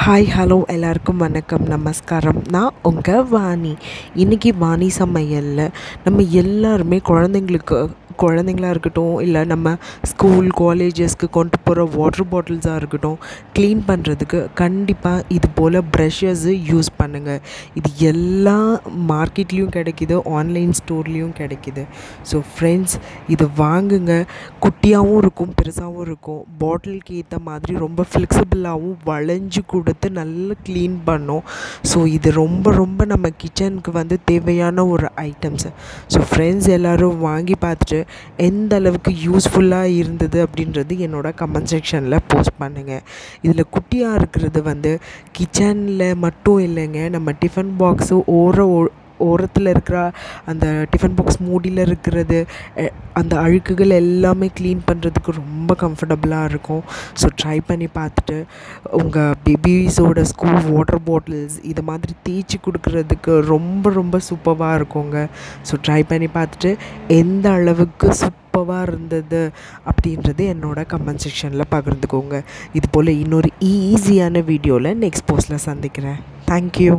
Hi hello எல்லாருக்கும் வணக்கம். நமஸ்காரம். நான் உங்கள் வாணி. இன்றைக்கி வாணி சமையலில் நம்ம எல்லாருமே குழந்தைங்களுக்கு குழந்தைங்களாக இருக்கட்டும் இல்லை நம்ம ஸ்கூல் காலேஜஸ்க்கு கொண்டு போகிற வாட்டர் பாட்டில்ஸாக இருக்கட்டும் க்ளீன் பண்ணுறதுக்கு கண்டிப்பாக இது போல் ப்ரஷஸ்ஸு யூஸ் பண்ணுங்கள் இது எல்லா மார்க்கெட்லேயும் கிடைக்கிது ஆன்லைன் ஸ்டோர்லேயும் கிடைக்கிது. ஸோ ஃப்ரெண்ட்ஸ் இது வாங்குங்க. குட்டியாகவும் இருக்கும் பெருசாகவும் இருக்கும். பாட்டிலுக்கு ஏற்ற மாதிரி ரொம்ப ஃப்ளெக்சிபிளாகவும் வளைஞ்சு கொடுத்து நல்லா க்ளீன் பண்ணும். ஸோ இது ரொம்ப ரொம்ப நம்ம கிச்சனுக்கு வந்து தேவையான ஒரு ஐட்டம்ஸு ஸோ ஃப்ரெண்ட்ஸ் எல்லோரும் வாங்கி பார்த்துட்டு எந்த அளவுக்கு யூஸ்ஃபுல்லாக இருந்தது அப்படின்றது என்னோடய கமெண்ட் செக்ஷனில் போஸ்ட் பண்ணுங்கள் இதில் குட்டியாக இருக்கிறது வந்து கிச்சனில் மட்டும் இல்லைங்க நம்ம டிஃபன் பாக்ஸு ஓர ஓரத்தில் இருக்கிற அந்த டிஃபன் பாக்ஸ் மூடியில் இருக்கிறது அந்த அழுக்குகள் எல்லாமே க்ளீன் பண்ணுறதுக்கு ரொம்ப கம்ஃபர்டபுளாக இருக்கும். ஸோ ட்ரை பண்ணி பார்த்துட்டு உங்கள் பேபிஸோட ஸ்கூல் வாட்டர் பாட்டில்ஸ் இது மாதிரி தேய்ச்சி கொடுக்கறதுக்கு ரொம்ப ரொம்ப சூப்பராக இருக்குங்க. ஸோ ட்ரை பண்ணி பார்த்துட்டு எந்த அளவுக்கு சூப்பராக இருந்தது அப்படின்றது என்னோட கமெண்ட் செக்ஷனில் பகிர்ந்துக்கோங்க. இது போல் இன்னொரு ஈஸியான வீடியோவில் நெக்ஸ்ட் போஸ்ட்டில் சந்திக்கிறேன். தேங்க்யூ